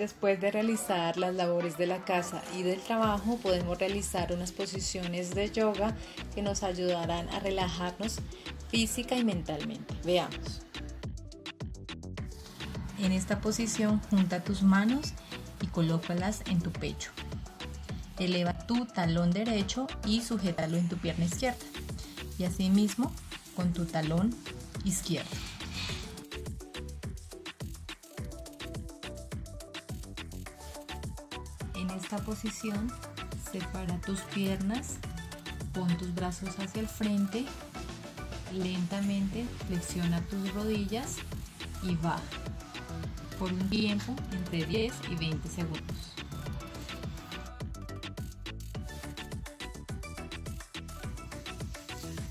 Después de realizar las labores de la casa y del trabajo, podemos realizar unas posiciones de yoga que nos ayudarán a relajarnos física y mentalmente. Veamos. En esta posición, junta tus manos y colócalas en tu pecho. Eleva tu talón derecho y sujétalo en tu pierna izquierda. Y asimismo con tu talón izquierdo. Esta posición, separa tus piernas, pon tus brazos hacia el frente, lentamente flexiona tus rodillas y baja por un tiempo entre 10 y 20 segundos.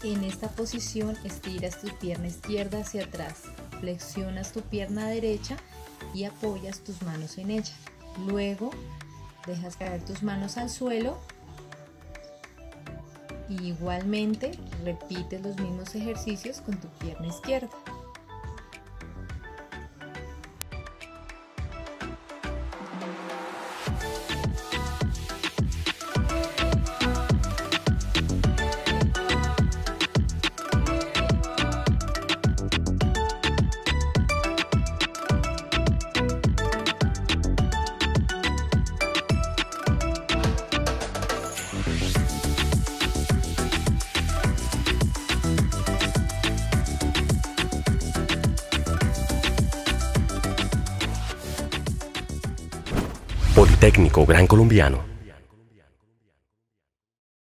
En esta posición estiras tu pierna izquierda hacia atrás, flexionas tu pierna derecha y apoyas tus manos en ella. Luego dejas caer tus manos al suelo y igualmente repites los mismos ejercicios con tu pierna izquierda. Politécnico Gran Colombiano